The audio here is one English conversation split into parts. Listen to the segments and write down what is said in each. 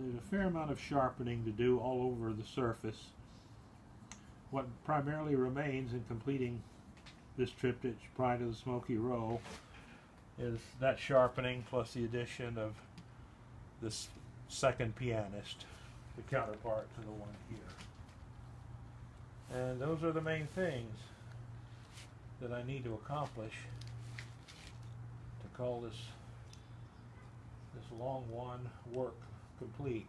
there's a fair amount of sharpening to do all over the surface. What primarily remains in completing this triptych, Pride of the Smoky Row, is that sharpening plus the addition of this second pianist, the counterpart to the one here. And those are the main things that I need to accomplish to call this this long one work complete.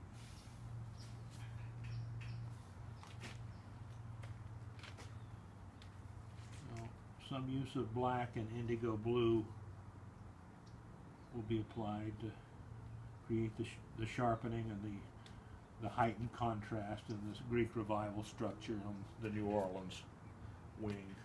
Some use of black and indigo blue will be applied to create the, sh the sharpening and the the heightened contrast in this Greek revival structure on the New Orleans wing.